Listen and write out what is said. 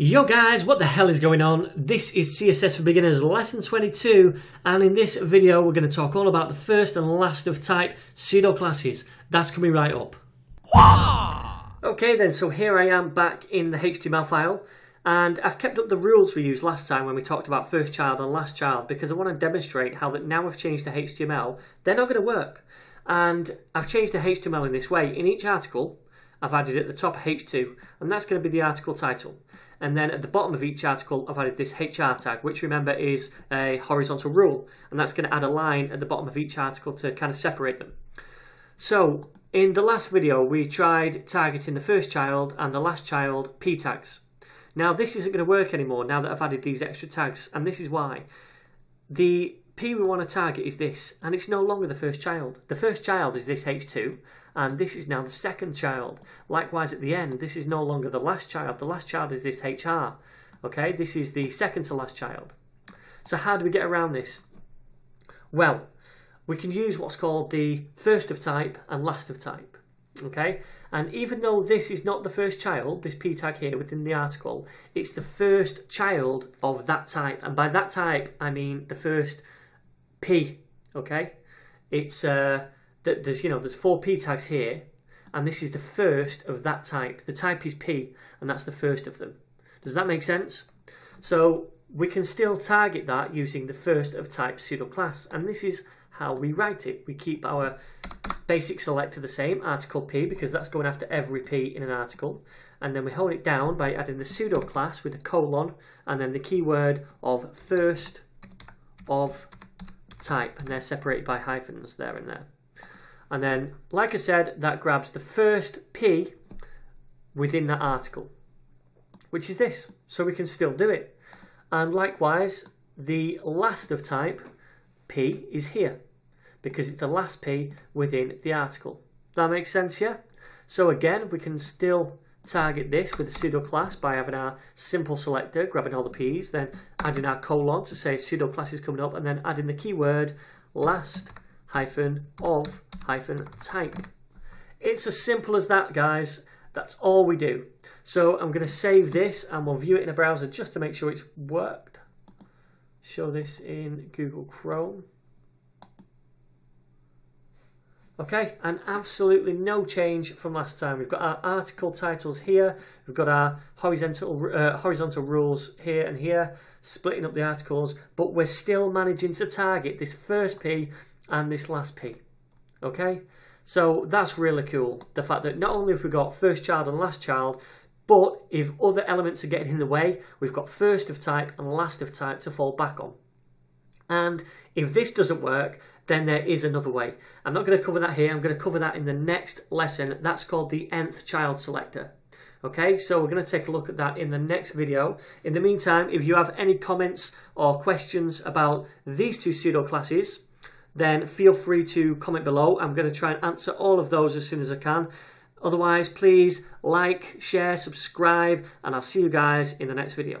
Yo guys, what the hell is going on? This is CSS for Beginners lesson 22 and in this video we're going to talk all about the first and last of type pseudo classes. That's coming right up. Okay then, so here I am back in the HTML file and I've kept up the rules we used last time when we talked about first child and last child because I want to demonstrate how that now I've changed the HTML, they're not going to work. And I've changed the HTML in this way. In each article, I've added at the top H2, and that's going to be the article title. And then at the bottom of each article, I've added this HR tag, which remember is a horizontal rule, and that's going to add a line at the bottom of each article to kind of separate them. So in the last video, we tried targeting the first child and the last child P tags. Now this isn't going to work anymore now that I've added these extra tags, and this is why. The P we want to target is this, and it's no longer the first child. The first child is this H2, and this is now the second child. Likewise at the end, this is no longer the last child. The last child is this HR. Okay, this is the second to last child. So how do we get around this? Well, we can use what's called the first of type and last of type. Okay, and even though this is not the first child, this p tag here within the article, it's the first child of that type, and by that type I mean the first P, okay? It's, uh, there's, you know, there's four P tags here, and this is the first of that type. The type is P, and that's the first of them. Does that make sense? So we can still target that using the first of type pseudo class, and this is how we write it. We keep our basic selector the same, article P, because that's going after every P in an article. And then we hold it down by adding the pseudo class with a colon, and then the keyword of first of type, and they're separated by hyphens there and there. And then, like I said, that grabs the first P within that article, which is this. So we can still do it. And likewise, the last of type, P, is here, because it's the last P within the article. That makes sense, yeah? So again, we can still target this with a pseudo class by having our simple selector, grabbing all the P's, then adding our colon to say pseudo class is coming up, and then adding the keyword last hyphen of hyphen type. It's as simple as that, guys. That's all we do. So I'm going to save this and we'll view it in a browser just to make sure it's worked. Show this in Google Chrome. Okay, and absolutely no change from last time. We've got our article titles here. We've got our horizontal uh, horizontal rules here and here, splitting up the articles, but we're still managing to target this first P and this last P. Okay, so that's really cool. The fact that not only have we got first child and last child, but if other elements are getting in the way, we've got first of type and last of type to fall back on. And if this doesn't work, then there is another way. I'm not going to cover that here. I'm going to cover that in the next lesson. That's called the nth child selector. Okay, so we're going to take a look at that in the next video. In the meantime, if you have any comments or questions about these two pseudo classes, then feel free to comment below. I'm going to try and answer all of those as soon as I can. Otherwise, please like, share, subscribe, and I'll see you guys in the next video.